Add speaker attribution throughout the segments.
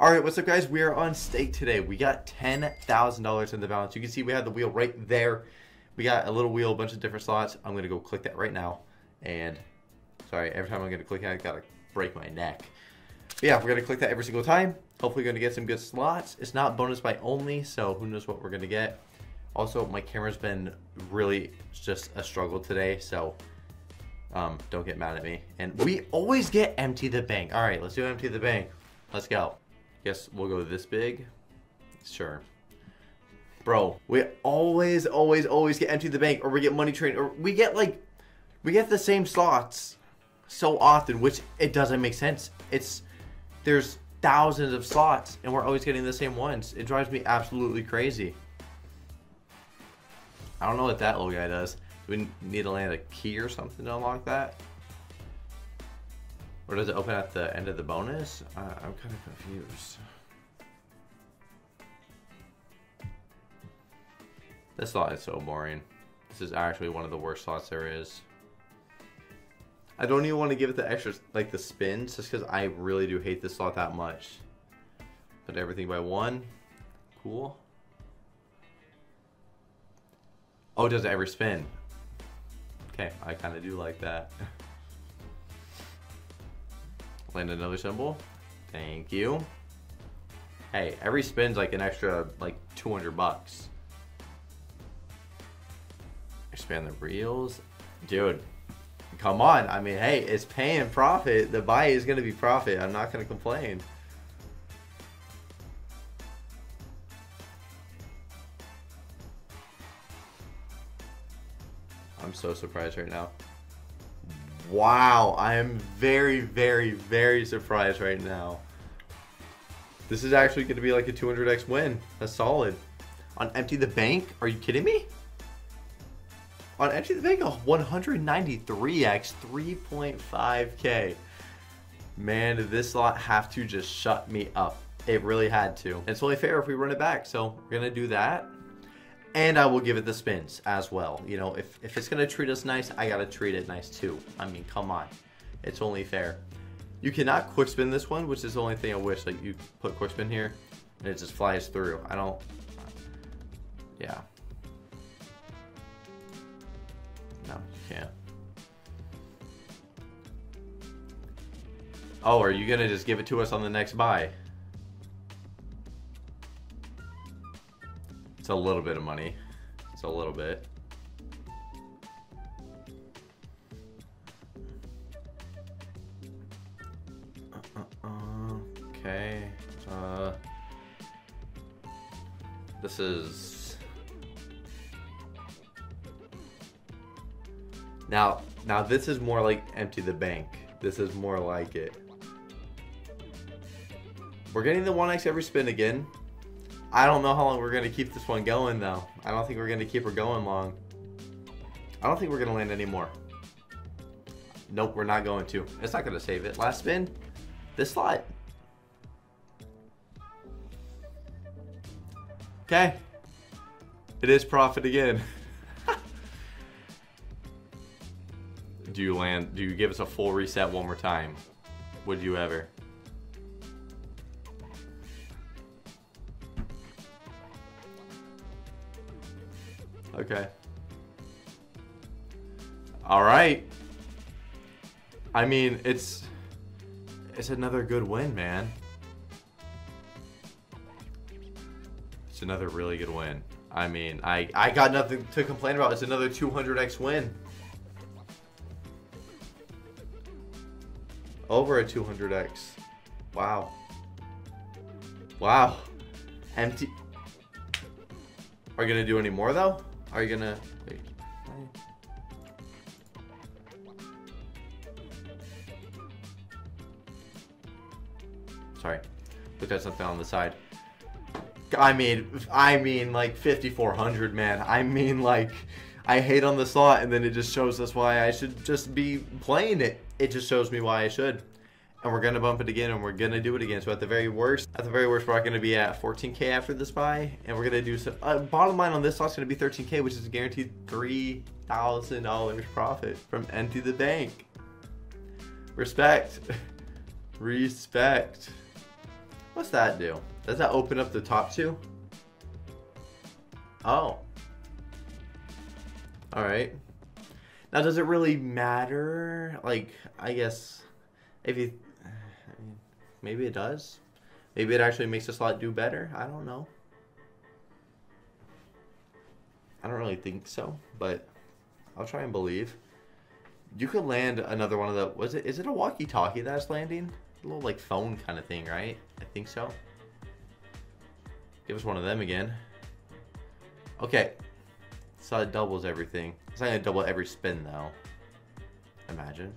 Speaker 1: All right, what's up, guys? We are on stake today. We got $10,000 in the balance. You can see we have the wheel right there. We got a little wheel, a bunch of different slots. I'm going to go click that right now. And, sorry, every time I'm going to click it, i got to break my neck. But yeah, we're going to click that every single time. Hopefully going to get some good slots. It's not bonus buy only, so who knows what we're going to get. Also, my camera's been really just a struggle today, so um, don't get mad at me. And we always get empty the bank. All right, let's do empty the bank. Let's go. Guess we'll go this big. Sure. Bro, we always, always, always get empty the bank or we get money train or we get like, we get the same slots so often, which it doesn't make sense. It's, there's thousands of slots and we're always getting the same ones. It drives me absolutely crazy. I don't know what that little guy does. Do we need to land a key or something to unlock that? Or does it open at the end of the bonus? Uh, I'm kind of confused. This slot is so boring. This is actually one of the worst slots there is. I don't even want to give it the extra, like the spins, just because I really do hate this slot that much. Put everything by one. Cool. Oh, does it ever spin? Okay, I kind of do like that. Land another symbol. Thank you. Hey, every spin's like an extra like 200 bucks. Expand the reels. Dude, come on. I mean, hey, it's paying profit. The buy is going to be profit. I'm not going to complain. I'm so surprised right now. Wow, I am very, very, very surprised right now. This is actually going to be like a 200x win. That's solid. On Empty the Bank? Are you kidding me? On Empty the Bank, a 193x, 3.5k. Man, did this lot have to just shut me up. It really had to. It's only fair if we run it back, so we're going to do that and I will give it the spins as well. You know, if, if it's going to treat us nice, I got to treat it nice too. I mean, come on. It's only fair. You cannot quick spin this one, which is the only thing I wish. Like, you put quick spin here, and it just flies through. I don't... Yeah. No, you can't. Oh, are you going to just give it to us on the next buy? It's a little bit of money. It's a little bit. Okay. Uh, this is... Now, now this is more like empty the bank. This is more like it. We're getting the 1x every spin again. I don't know how long we're going to keep this one going, though. I don't think we're going to keep her going long. I don't think we're going to land anymore. Nope, we're not going to. It's not going to save it. Last spin. This slot. Okay. It is profit again. do you land, do you give us a full reset one more time? Would you ever? Okay. All right. I mean, it's it's another good win, man. It's another really good win. I mean, I I got nothing to complain about. It's another 200x win. Over a 200x. Wow. Wow. Empty. Are you gonna do any more though? Are you gonna... Wait. Sorry. Look at something on the side. I mean, I mean like 5400, man. I mean like, I hate on the slot and then it just shows us why I should just be playing it. It just shows me why I should and we're gonna bump it again and we're gonna do it again so at the very worst at the very worst we're not gonna be at 14k after this buy and we're gonna do some uh, bottom line on this is gonna be 13k which is a guaranteed three thousand dollars profit from empty the bank respect respect What's that do? Does that open up the top two? Oh. Alright. Now, does it really matter? Like, I guess, if you... Maybe it does. Maybe it actually makes the slot do better. I don't know. I don't really think so, but I'll try and believe. You could land another one of the. Was it? Is it a walkie-talkie that's landing? A little like phone kind of thing, right? I think so. Give us one of them again. Okay. So it doubles everything. It's not gonna double every spin though. Imagine.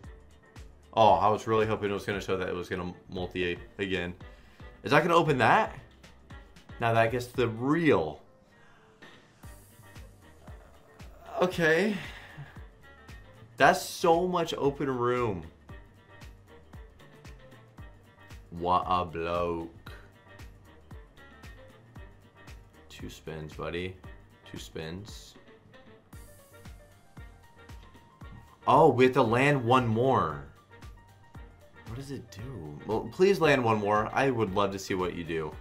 Speaker 1: Oh, I was really hoping it was gonna show that it was gonna multi again. Is that gonna open that? Now that gets the real. Okay. That's so much open room. What a bloke. Two spins, buddy. Two spins. Oh, we have to land one more. What does it do? Well, please land one more. I would love to see what you do.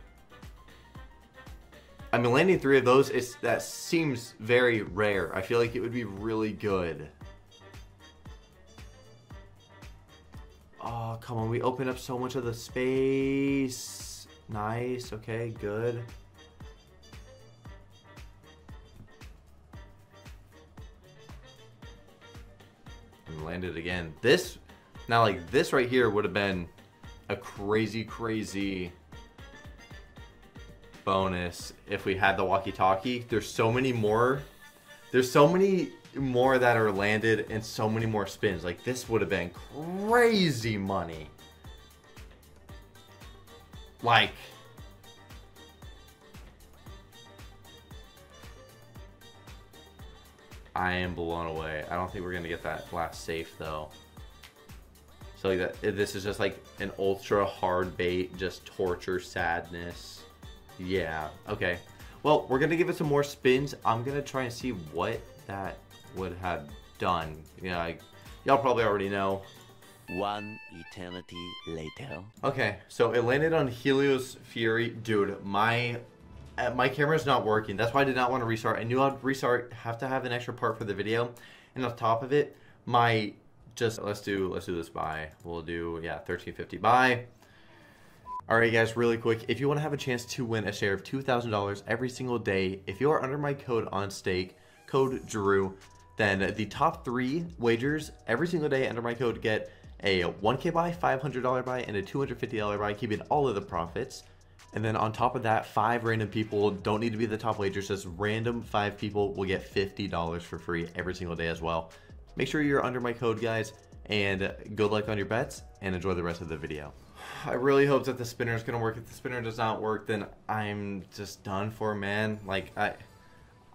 Speaker 1: I mean, landing three of those, it's that seems very rare. I feel like it would be really good. Oh, come on. We open up so much of the space. Nice. Okay, good. And landed it again. This, now like this right here would have been a crazy, crazy bonus if we had the walkie-talkie. There's so many more. There's so many more that are landed and so many more spins. Like this would have been crazy money. Like I am blown away. I don't think we're gonna get that last safe though. So like that, this is just like an ultra hard bait, just torture sadness. Yeah. Okay. Well, we're gonna give it some more spins. I'm gonna try and see what that would have done. Yeah, y'all probably already know.
Speaker 2: One eternity later.
Speaker 1: Okay, so it landed on Helios Fury. Dude, my uh, my camera's not working. That's why I did not want to restart. I knew I'd restart, have to have an extra part for the video. And on top of it, my just let's do let's do this buy. We'll do yeah, 1350 buy. Alright guys, really quick, if you want to have a chance to win a share of $2,000 every single day, if you are under my code on stake, code Drew, then the top three wagers every single day under my code get a 1k buy, $500 buy, and a $250 buy, keeping all of the profits. And then on top of that, five random people don't need to be the top wagers, just random five people will get $50 for free every single day as well. Make sure you're under my code, guys, and good luck on your bets, and enjoy the rest of the video. I really hope that the spinner is going to work. If the spinner does not work, then I'm just done for, man. Like, I,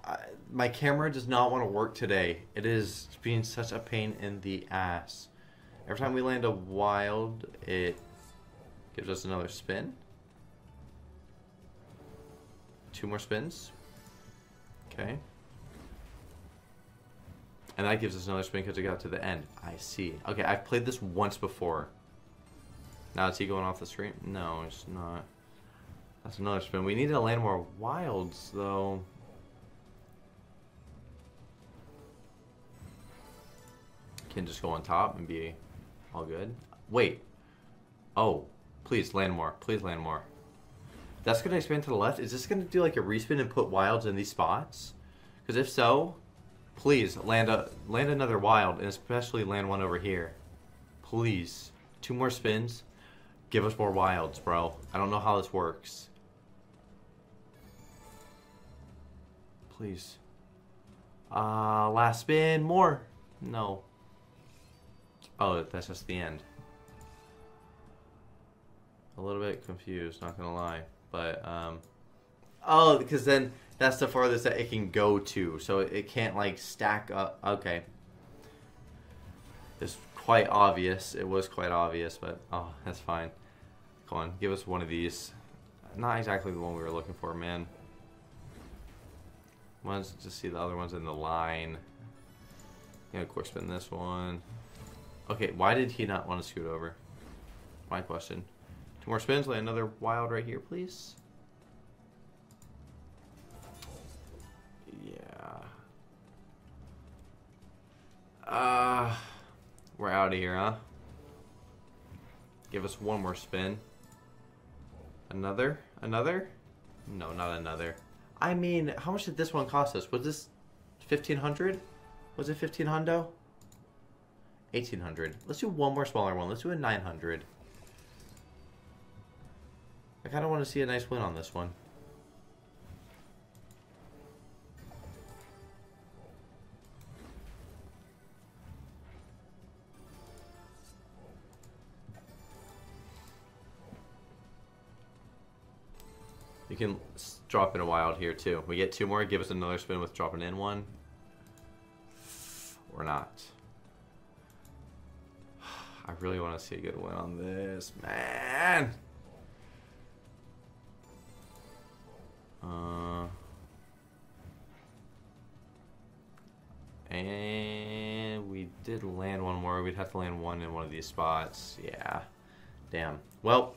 Speaker 1: I, my camera does not want to work today. It is being such a pain in the ass. Every time we land a wild, it gives us another spin. Two more spins. Okay. And that gives us another spin because it got to the end. I see. Okay, I've played this once before. Now is he going off the screen? No, it's not. That's another spin. We need to land more wilds, though. Can just go on top and be all good. Wait. Oh, please land more. Please land more. That's going to expand to the left. Is this going to do like a respin and put wilds in these spots? Because if so, please land a land another wild and especially land one over here. Please. Two more spins. Give us more wilds, bro. I don't know how this works. Please. Uh, last spin. More. No. Oh, that's just the end. A little bit confused, not gonna lie. But, um... Oh, because then that's the farthest that it can go to. So it can't, like, stack up. Okay. It's quite obvious. It was quite obvious, but oh, that's fine. Come on, give us one of these. Not exactly the one we were looking for, man. Let's just see the other ones in the line. Gonna quick spin this one. Okay, why did he not want to scoot over? My question. Two more spins. Lay another wild right here, please. Yeah. Uh, we're out of here, huh? Give us one more spin. Another? Another? No, not another. I mean, how much did this one cost us? Was this 1500? Was it 15 hundo? 1800. Let's do one more smaller one. Let's do a 900. I kind of want to see a nice win on this one. You can drop in a wild here too. We get two more. Give us another spin with dropping in one. Or not. I really want to see a good win on this, man. Uh, and we did land one more. We'd have to land one in one of these spots. Yeah. Damn. Well,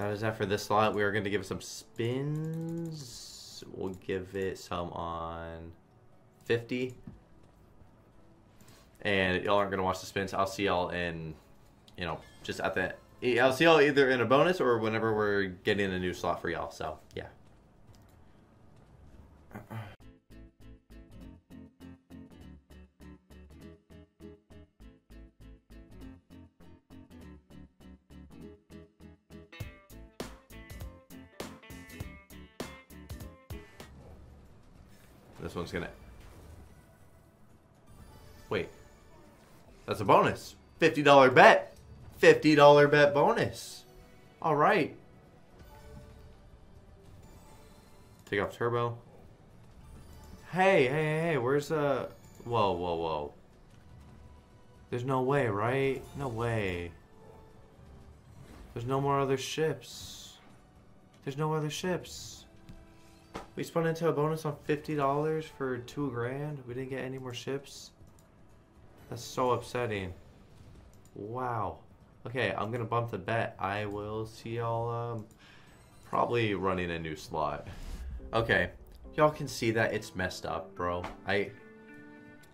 Speaker 1: that is that for this slot. We are going to give it some spins. We'll give it some on 50. And y'all aren't going to watch the spins. I'll see y'all in, you know, just at the. I'll see y'all either in a bonus or whenever we're getting a new slot for y'all. So, yeah. This one's gonna. Wait. That's a bonus. $50 bet. $50 bet bonus. All right. Take off turbo. Hey, hey, hey, hey, where's uh Whoa, whoa, whoa. There's no way, right? No way. There's no more other ships. There's no other ships. We spun into a bonus on fifty dollars for two grand. We didn't get any more ships. That's so upsetting. Wow. Okay, I'm gonna bump the bet. I will see y'all um probably running a new slot. Okay. Y'all can see that it's messed up, bro. I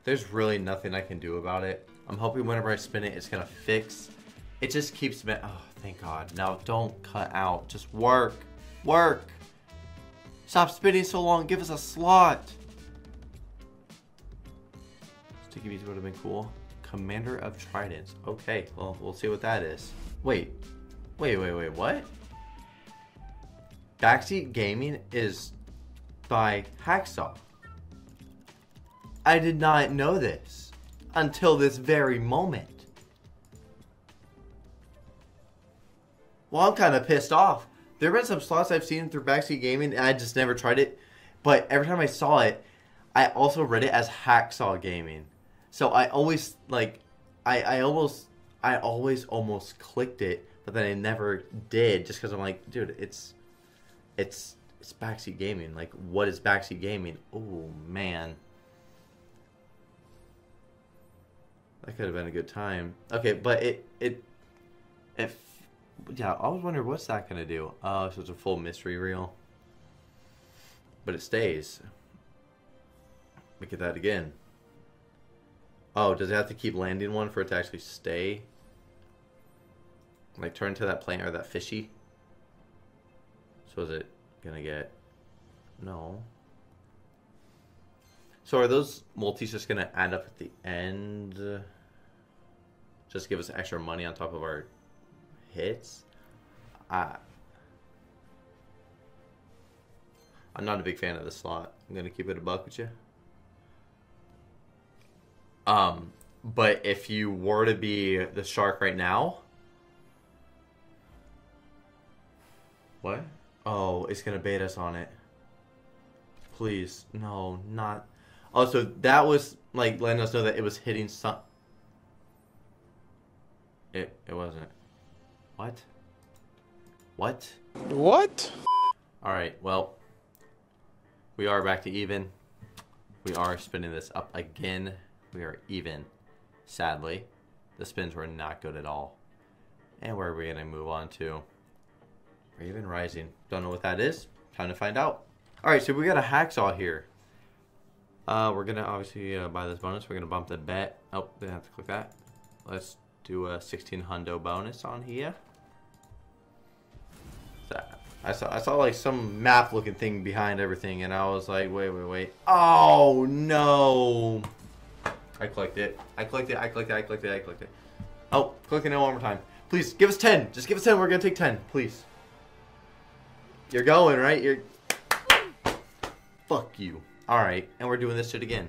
Speaker 1: there's really nothing I can do about it. I'm hoping whenever I spin it it's gonna fix. It just keeps me oh thank god. Now don't cut out. Just work. Work. Stop spinning so long. Give us a slot. Sticky beats would have been cool. Commander of Tridents. Okay, well, we'll see what that is. Wait. Wait, wait, wait, what? Backseat Gaming is by Hacksaw. I did not know this until this very moment. Well, I'm kind of pissed off. There have been some slots I've seen through Backseat Gaming, and I just never tried it. But every time I saw it, I also read it as Hacksaw Gaming. So I always like, I I almost I always almost clicked it, but then I never did, just because I'm like, dude, it's it's it's Backseat Gaming. Like, what is Backseat Gaming? Oh man. That could have been a good time. Okay, but it it if yeah, I was wondering what's that gonna do. Oh, so it's a full mystery reel. But it stays. Look at that again. Oh, does it have to keep landing one for it to actually stay? Like turn to that plant or that fishy? So is it gonna get no. So are those multis just gonna add up at the end? Just give us extra money on top of our hits? I I'm not a big fan of the slot. I'm gonna keep it a buck with you. Um, but if you were to be the shark right now, what? Oh, it's gonna bait us on it. Please, no, not. Also, that was like letting us know that it was hitting some. It it wasn't. What? What?
Speaker 3: What?
Speaker 1: All right. Well, we are back to even. We are spinning this up again. We are even. Sadly, the spins were not good at all. And where are we gonna move on to? Raven Rising. Don't know what that is. Time to find out. All right, so we got a hacksaw here. Uh, we're gonna obviously uh, buy this bonus. We're gonna bump the bet. Oh, didn't have to click that. Let's do a 16 hundo bonus on here. I saw I saw like some map looking thing behind everything, and I was like, wait, wait, wait. Oh no! I clicked it. I clicked it. I clicked it. I clicked it. I clicked it. Oh, clicking it one more time. Please give us 10. Just give us 10. We're gonna take 10, please. You're going right. You're. Fuck you. All right, and we're doing this shit again.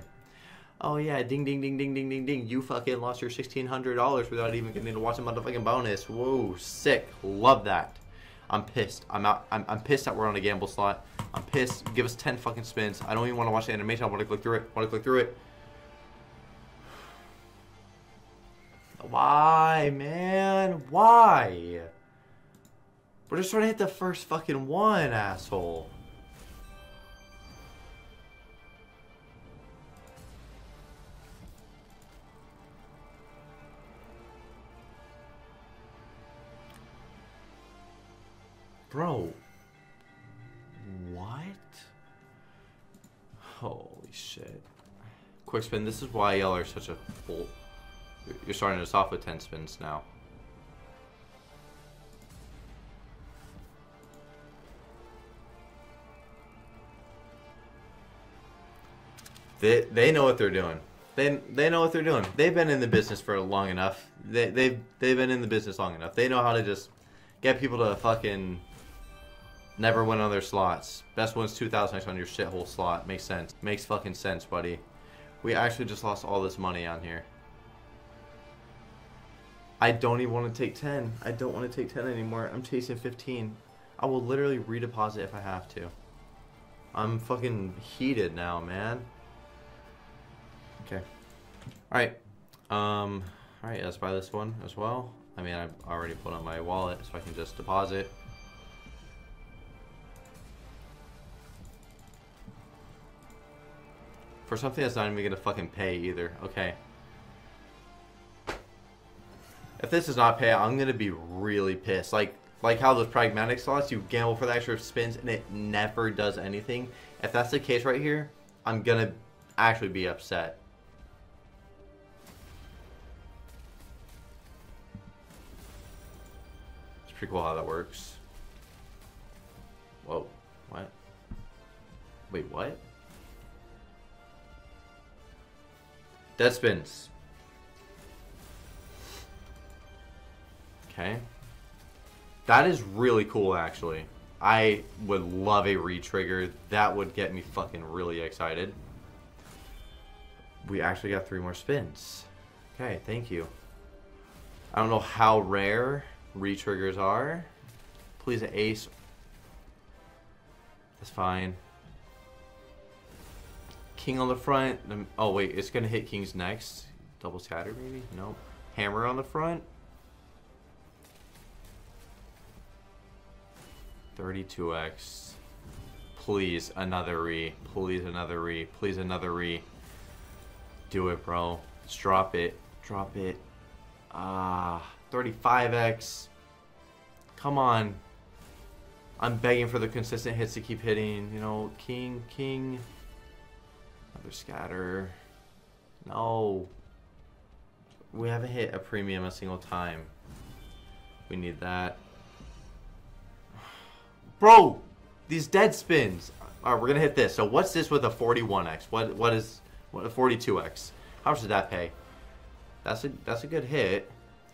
Speaker 1: Oh yeah, ding ding ding ding ding ding ding. You fucking lost your sixteen hundred dollars without even getting to watch a motherfucking bonus. Whoa, sick. Love that. I'm pissed. I'm out. I'm, I'm pissed that we're on a gamble slot. I'm pissed. Give us ten fucking spins. I don't even want to watch the animation. I want to click through it. I want to click through it. Why, man? Why? We're just trying to hit the first fucking one, asshole. Bro. What? Holy shit. Quick spin. This is why y'all are such a full. You're starting us off with 10 spins now. They, they know what they're doing. They, they know what they're doing. They've been in the business for long enough. They, they've, they've been in the business long enough. They know how to just get people to fucking never win on their slots. Best one's 2,000 on your shithole slot. Makes sense. Makes fucking sense, buddy. We actually just lost all this money on here. I don't even want to take 10. I don't want to take 10 anymore. I'm chasing 15. I will literally redeposit if I have to. I'm fucking heated now, man. Okay. Alright. Um, alright, let's buy this one as well. I mean, I've already put on my wallet, so I can just deposit. For something that's not even gonna fucking pay either. Okay. If this does not pay, I'm gonna be really pissed. Like, like how those pragmatic slots, you gamble for the extra spins and it never does anything. If that's the case right here, I'm gonna actually be upset. It's pretty cool how that works. Whoa, what? Wait, what? Dead spins. Okay. That is really cool, actually. I would love a re-trigger. That would get me fucking really excited. We actually got three more spins. Okay, thank you. I don't know how rare re-triggers are. Please, ace. That's fine. King on the front. Oh, wait, it's going to hit kings next. Double scatter, maybe? Nope. Hammer on the front. 32x. Please, another re. Please, another re. Please, another re. Do it, bro. Just drop it. Drop it. Ah, 35x. Come on. I'm begging for the consistent hits to keep hitting. You know, king, king. Scatter. No. We haven't hit a premium a single time. We need that. Bro, these dead spins. All right, we're gonna hit this. So what's this with a 41x? What what is what a 42x? How much did that pay? That's a that's a good hit.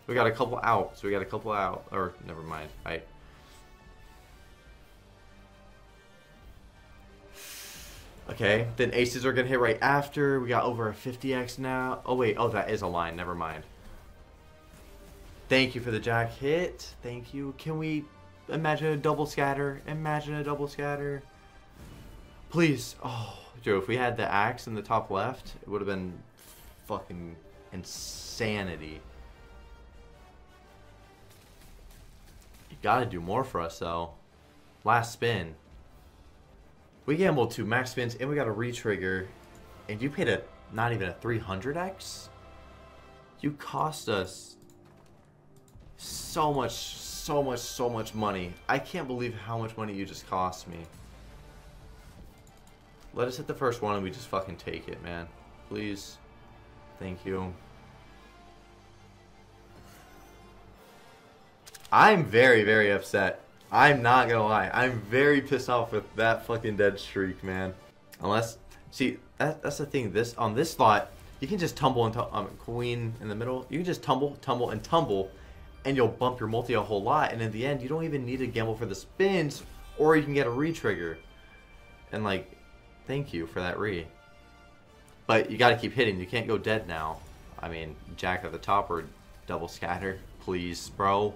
Speaker 1: We got a couple out. So we got a couple out. Or never mind. I. Okay, then aces are gonna hit right after. We got over a 50x now. Oh wait, oh that is a line. Never mind. Thank you for the jack hit. Thank you. Can we imagine a double scatter? Imagine a double scatter. Please. Oh, Joe, if we had the axe in the top left, it would have been fucking insanity. You gotta do more for us though. Last spin. We gambled two max spins and we got a retrigger. And you paid a not even a 300x? You cost us So much, so much, so much money. I can't believe how much money you just cost me. Let us hit the first one and we just fucking take it, man. Please. Thank you. I'm very, very upset. I'm not gonna lie. I'm very pissed off with that fucking dead streak, man. Unless, see, that, that's the thing. This on this slot, you can just tumble and um, queen in the middle. You can just tumble, tumble, and tumble, and you'll bump your multi a whole lot. And in the end, you don't even need to gamble for the spins, or you can get a re-trigger. And like, thank you for that re. But you got to keep hitting. You can't go dead now. I mean, jack at the top or double scatter, please, bro.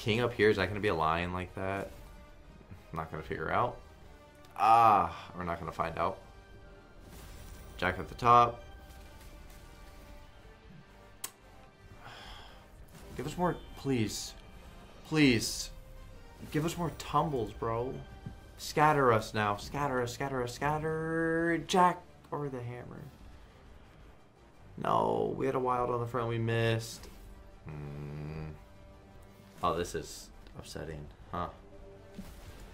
Speaker 1: King up here, is that going to be a lion like that? I'm not going to figure out. Ah, we're not going to find out. Jack at the top. Give us more, please. Please. Give us more tumbles, bro. Scatter us now. Scatter us, scatter us, scatter. Jack or the hammer. No, we had a wild on the front. We missed. Mm. Oh, this is upsetting, huh?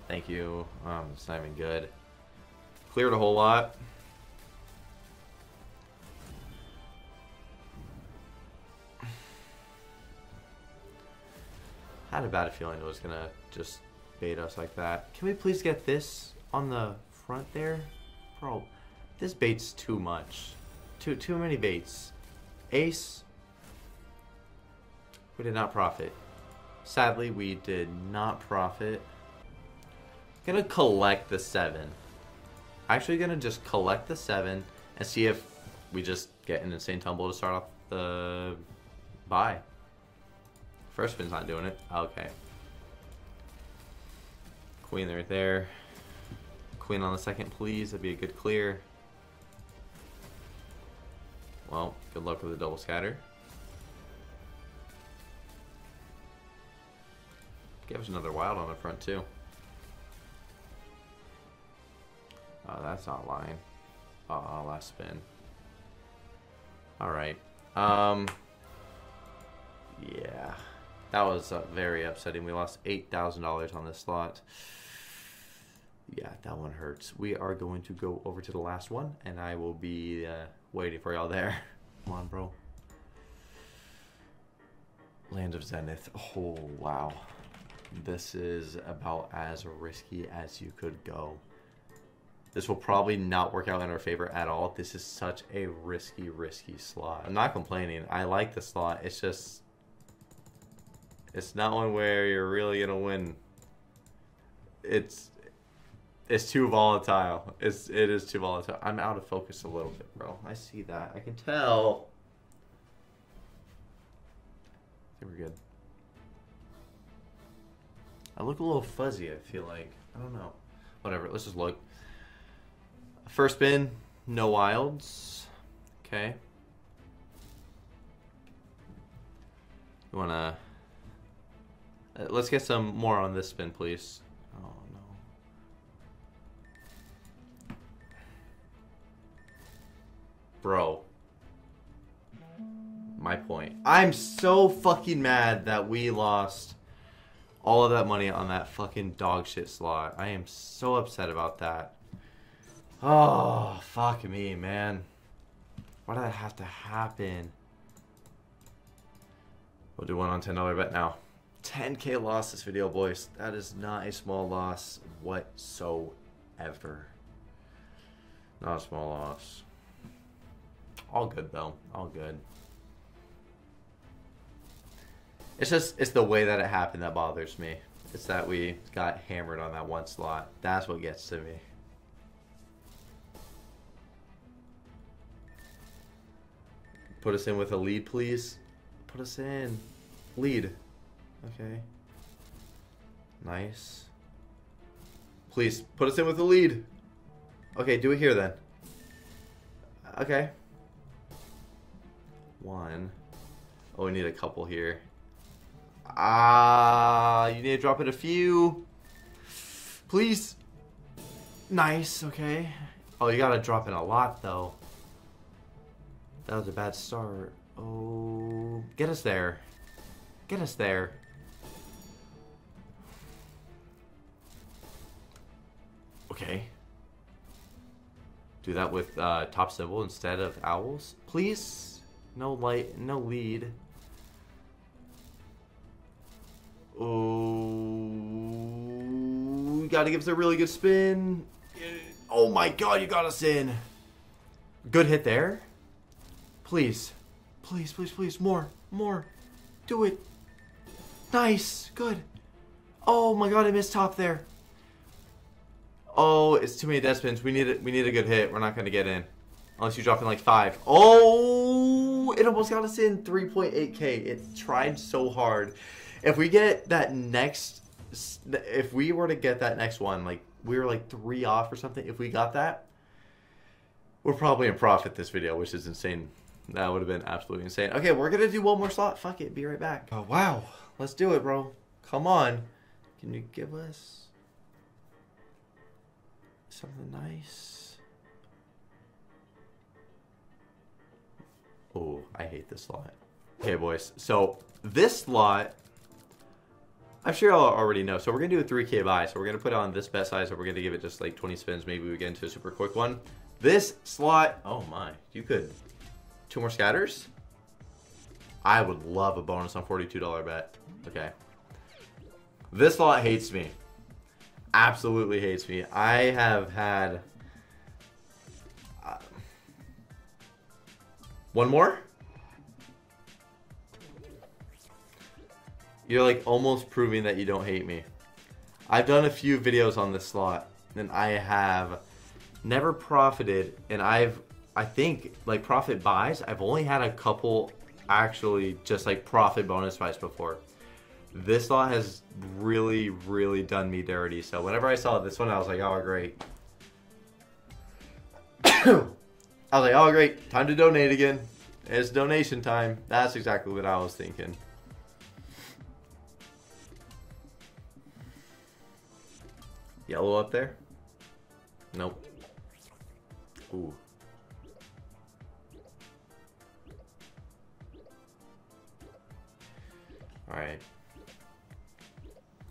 Speaker 1: Thank you. Um, it's not even good. Cleared a whole lot. had a bad feeling it was gonna just bait us like that. Can we please get this on the front there? Bro, this bait's too much. Too too many baits. Ace. We did not profit. Sadly, we did not profit. Gonna collect the seven. Actually gonna just collect the seven and see if we just get an insane tumble to start off the buy. First spin's not doing it. Okay. Queen right there. Queen on the second, please. That'd be a good clear. Well, good luck with the double scatter. Give us another wild on the front, too. Oh, that's not lying. Oh, last spin. Alright. Um, yeah. That was uh, very upsetting. We lost $8,000 on this slot. Yeah, that one hurts. We are going to go over to the last one, and I will be uh, waiting for y'all there. Come on, bro. Land of Zenith. Oh, wow. This is about as risky as you could go. This will probably not work out in our favor at all. This is such a risky, risky slot. I'm not complaining. I like the slot. It's just... It's not one where you're really going to win. It's... It's too volatile. It's it is too volatile. I'm out of focus a little bit, bro. I see that. I can tell. I think we're good. I look a little fuzzy, I feel like. I don't know. Whatever, let's just look. First spin, no wilds. Okay. You wanna... Uh, let's get some more on this spin, please. Oh, no. Bro. My point. I'm so fucking mad that we lost all of that money on that fucking dog shit slot. I am so upset about that. Oh, fuck me, man. Why did that have to happen? We'll do one on $10 bet now. 10k loss this video, boys. That is not a small loss whatsoever. Not a small loss. All good, though. All good. It's just it's the way that it happened that bothers me. It's that we got hammered on that one slot. That's what gets to me. Put us in with a lead, please. Put us in. Lead. Okay. Nice. Please, put us in with the lead. Okay, do it here then. Okay. One. Oh, we need a couple here. Ah, you need to drop it a few. Please. Nice, okay. Oh, you gotta drop in a lot, though. That was a bad start. Oh, get us there. Get us there. Okay. Do that with uh, top symbol instead of owls, please. No light, no lead. Oh, you gotta give us a really good spin. Oh my god, you got us in. Good hit there. Please. Please, please, please. More. More. Do it. Nice. Good. Oh my god, I missed top there. Oh, it's too many dead spins. We need a, we need a good hit. We're not gonna get in. Unless you drop in like five. Oh, it almost got us in 3.8k. It tried so hard. If we get that next, if we were to get that next one, like we were like three off or something. If we got that, we're probably in profit this video, which is insane. That would have been absolutely insane. Okay, we're gonna do one more slot. Fuck it. Be right back. Oh wow, let's do it, bro. Come on. Can you give us something nice? Oh, I hate this slot. Okay, boys. So this slot, I'm sure y'all already know. So we're gonna do a 3K buy. So we're gonna put on this bet size, and we're gonna give it just like 20 spins. Maybe we get into a super quick one. This slot, oh my, you could two more scatters. I would love a bonus on $42 bet. Okay. This slot hates me. Absolutely hates me. I have had uh, one more. You're like almost proving that you don't hate me. I've done a few videos on this slot and I have never profited and I've I think like profit buys I've only had a couple actually just like profit bonus buys before. This slot has really really done me dirty. So whenever I saw this one I was like, "Oh, great." I was like, "Oh, great. Time to donate again." It's donation time. That's exactly what I was thinking. Yellow up there? Nope. Ooh. Alright.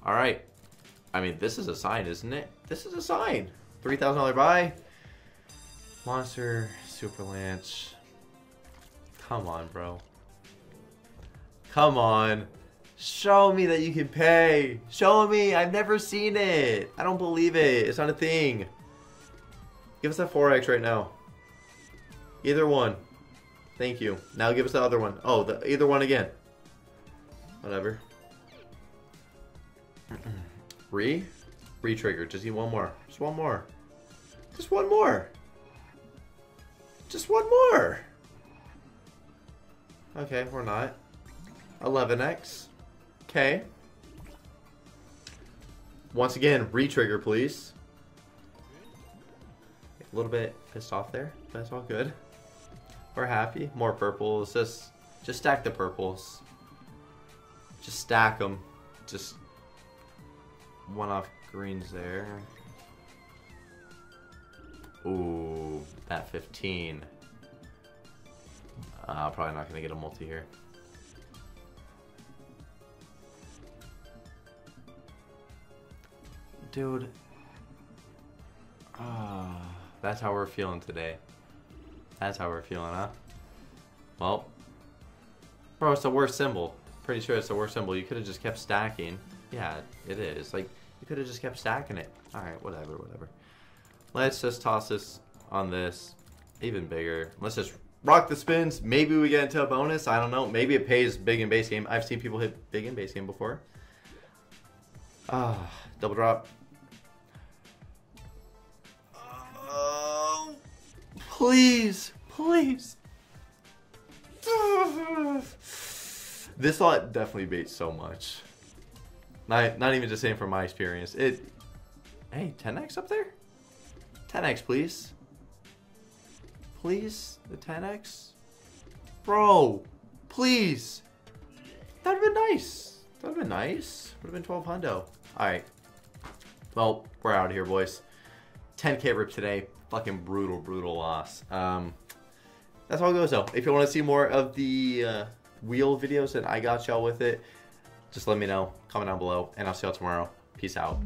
Speaker 1: Alright. I mean, this is a sign, isn't it? This is a sign. $3,000 buy. Monster, Super Lance. Come on, bro. Come on. Show me that you can pay. Show me. I've never seen it. I don't believe it. It's not a thing. Give us that 4x right now. Either one. Thank you. Now give us the other one. Oh, the either one again. Whatever. Re? Re-trigger. Just need one more. Just one more. Just one more. Just one more. Okay, we're not. 11x. Okay. Once again, re-trigger, please. A little bit pissed off there. That's all good. We're happy. More purples. Just, just stack the purples. Just stack them. Just one off greens there. Ooh, that 15. Uh, probably not going to get a multi here. Dude. Ah, that's how we're feeling today. That's how we're feeling, huh? Well, bro, it's the worst symbol. Pretty sure it's the worst symbol. You could have just kept stacking. Yeah, it is. Like, you could have just kept stacking it. Alright, whatever, whatever. Let's just toss this on this. Even bigger. Let's just rock the spins. Maybe we get into a bonus. I don't know. Maybe it pays big in base game. I've seen people hit big in base game before. Ah, double drop. Please, please. This lot definitely baits so much. Not, not even just saying from my experience. It. Hey, 10x up there? 10x, please. Please, the 10x. Bro, please. That'd have been nice. That'd have been nice. Would have been 12 hundo. Alright. Well, we're out of here, boys. 10k rip today. Fucking brutal, brutal loss. Um, that's how it goes though. If you want to see more of the uh, wheel videos that I got y'all with it, just let me know. Comment down below, and I'll see y'all tomorrow. Peace out.